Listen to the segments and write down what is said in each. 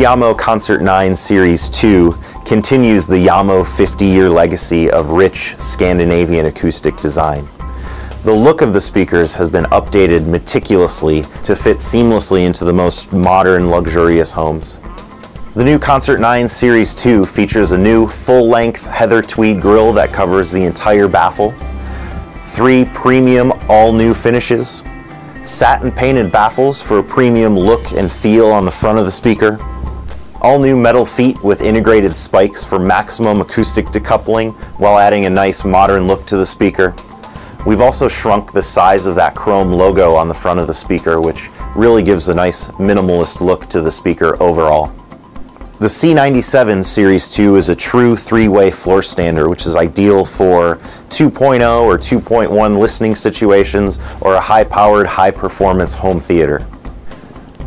Jamo Concert 9 Series 2 continues the Jamo 50-year legacy of rich Scandinavian acoustic design. The look of the speakers has been updated meticulously to fit seamlessly into the most modern, luxurious homes. The new Concert 9 Series 2 features a new full-length heather tweed grille that covers the entire baffle, three premium all-new finishes, satin painted baffles for a premium look and feel on the front of the speaker, all new metal feet with integrated spikes for maximum acoustic decoupling while adding a nice modern look to the speaker. We've also shrunk the size of that chrome logo on the front of the speaker, which really gives a nice minimalist look to the speaker overall. The C97 Series 2 is a true three-way floor stander, which is ideal for 2.0 or 2.1 listening situations or a high-powered, high-performance home theater.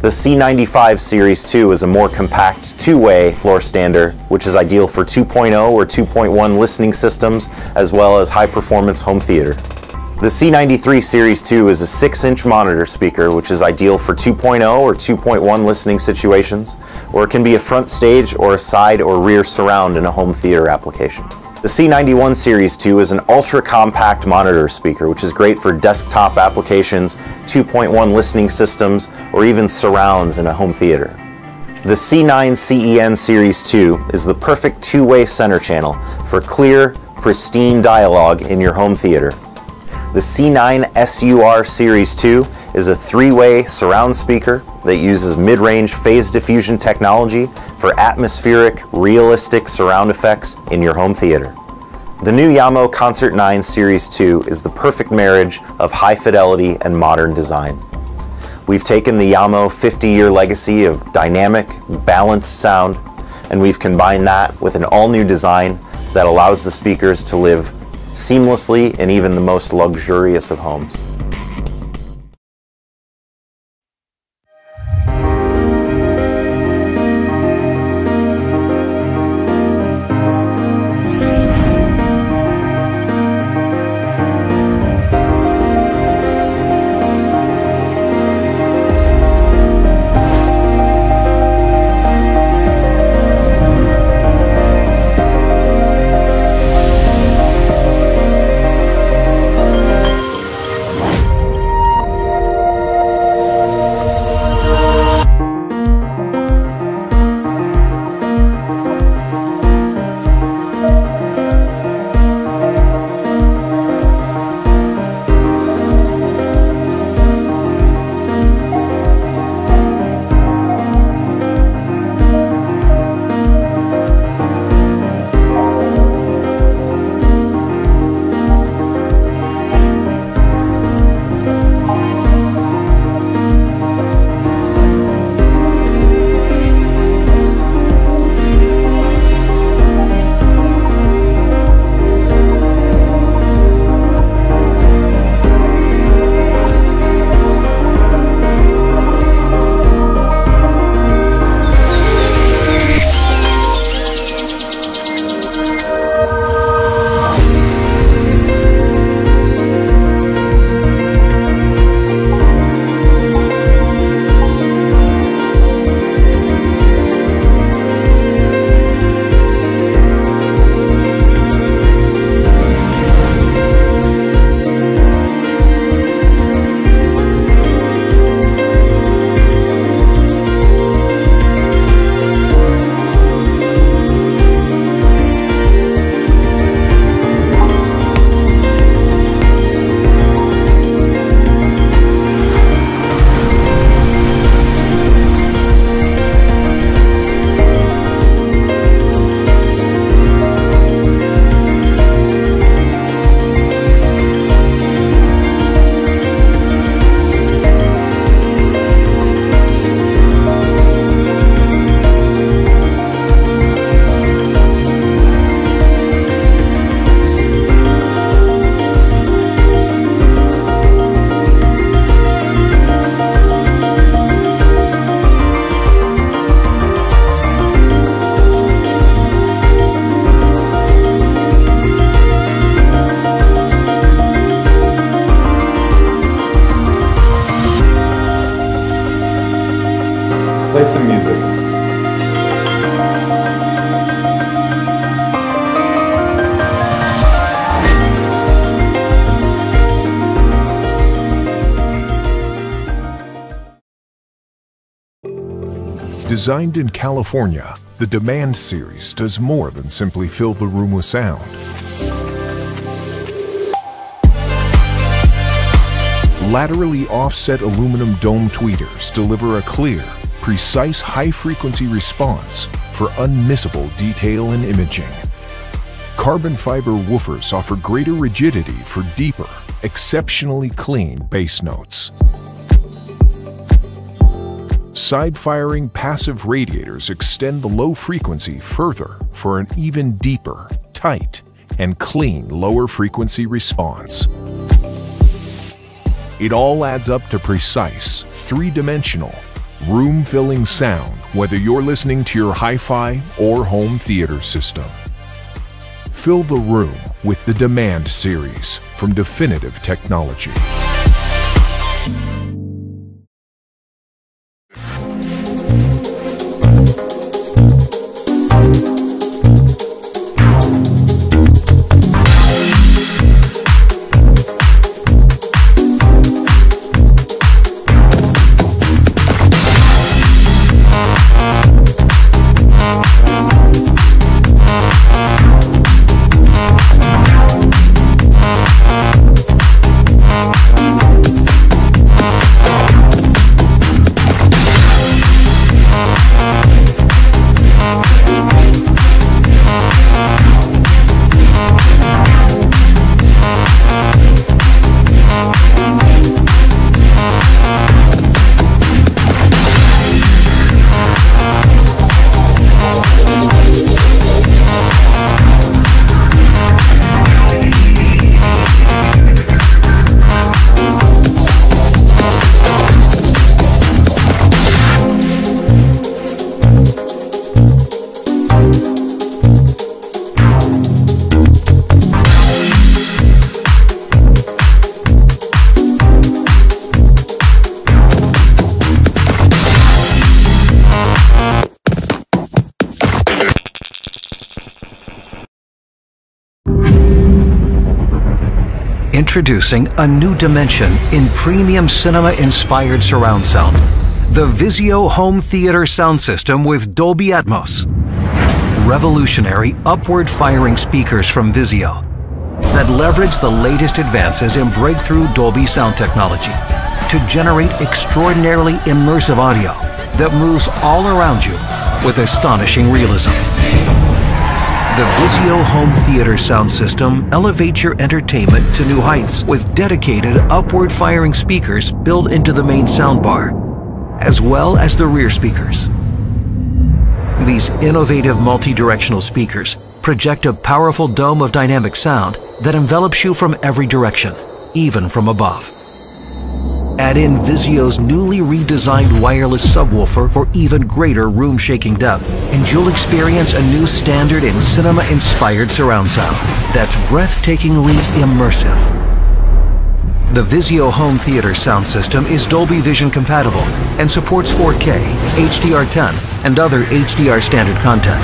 The C95 Series 2 is a more compact two-way floor stander, which is ideal for 2.0 or 2.1 listening systems, as well as high-performance home theater. The C93 Series 2 is a 6-inch monitor speaker, which is ideal for 2.0 or 2.1 listening situations, or it can be a front stage or a side or rear surround in a home theater application. The C91 Series 2 is an ultra-compact monitor speaker, which is great for desktop applications, 2.1 listening systems, or even surrounds in a home theater. The C9 CEN Series 2 is the perfect two-way center channel for clear, pristine dialogue in your home theater. The C9 SUR Series 2 is a three-way surround speaker that uses mid-range phase diffusion technology for atmospheric, realistic surround effects in your home theater. The new Jamo Concert 9 Series 2 is the perfect marriage of high fidelity and modern design. We've taken the Jamo 50-year legacy of dynamic, balanced sound, and we've combined that with an all-new design that allows the speakers to live seamlessly in even the most luxurious of homes. Designed in California, the Demand series does more than simply fill the room with sound. Laterally offset aluminum dome tweeters deliver a clear, precise high-frequency response for unmissable detail and imaging. Carbon fiber woofers offer greater rigidity for deeper, exceptionally clean bass notes. Side-firing passive radiators extend the low frequency further for an even deeper, tight, and clean lower frequency response. It all adds up to precise, three-dimensional, room-filling sound whether you're listening to your hi-fi or home theater system. Fill the room with the Demand series from Definitive Technology. Introducing a new dimension in premium cinema-inspired surround sound. The Vizio Home Theater Sound System with Dolby Atmos. Revolutionary upward-firing speakers from Vizio that leverage the latest advances in breakthrough Dolby sound technology to generate extraordinarily immersive audio that moves all around you with astonishing realism. The Vizio Home Theater sound system elevates your entertainment to new heights with dedicated upward-firing speakers built into the main soundbar, as well as the rear speakers. These innovative multi-directional speakers project a powerful dome of dynamic sound that envelops you from every direction, even from above. Add in Vizio's newly redesigned wireless subwoofer for even greater room-shaking depth, and you'll experience a new standard in cinema-inspired surround sound that's breathtakingly immersive. The Vizio Home Theater sound system is Dolby Vision compatible and supports 4K, HDR10, and other HDR standard content.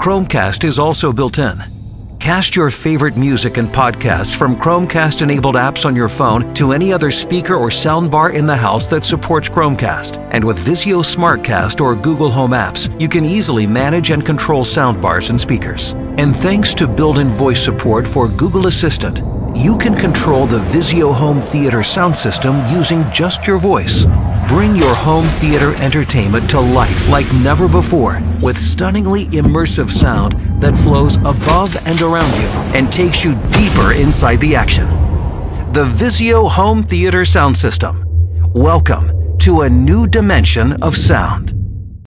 Chromecast is also built in, Cast your favorite music and podcasts from Chromecast-enabled apps on your phone to any other speaker or soundbar in the house that supports Chromecast. And with Vizio SmartCast or Google Home apps, you can easily manage and control soundbars and speakers. And thanks to built-in voice support for Google Assistant, you can control the Vizio Home Theater sound system using just your voice. Bring your home theater entertainment to life like never before with stunningly immersive sound that flows above and around you and takes you deeper inside the action. The Vizio Home Theater Sound System. Welcome to a new dimension of sound.